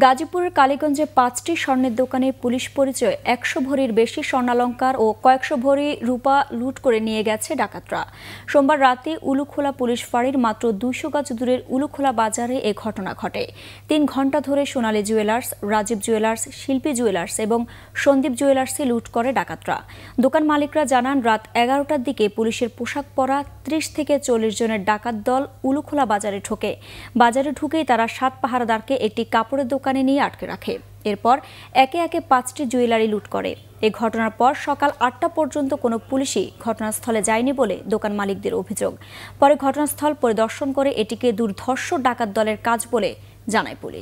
গাজীপুরের কালীগঞ্জে পাঁচটি স্বর্ণের দোকানে পুলিশ পরিচয়, একশো ভরির বেশি স্বর্ণালঙ্কার ও কয়েকশো ভরি রূপা লুট করে নিয়ে গেছে ডাকাতরা। সোমবার রাতে উলুখোলা পুলিশ ফাঁড়ির মাত্র দুইশো গাছ দূরের উলুখোলা বাজারে এ ঘটনা ঘটে। তিন ঘণ্টা ধরে Sonali jewellers, Rajiv jewellers, Shilpi jewellers এবং সন্দীপ জুয়েলার্সে লুট করে ডাকাতরা। দোকান মালিকরা জানান, রাত এগারোটার দিকে পুলিশের পোশাক পরা ত্রিশ থেকে চল্লিশ জনের ডাকাত দল উলুখোলা বাজারে ঢোকে। বাজারে ঢুকেই তারা সাত পাহারাদারকে একটি কাপড়ের দোকানে নিয়ে আটকে রাখে। এরপর একে একে পাঁচটি জুয়েলারি লুট করে। এ ঘটনার পর সকাল আটটা পর্যন্ত কোনো পুলিশই ঘটনাস্থলে যায়নি বলে দোকান মালিকদের অভিযোগ। পরে ঘটনাস্থল পরিদর্শন করে এটিকে দুর্ধর্ষ ডাকাত দলের কাজ বলে জানায় পুলিশ।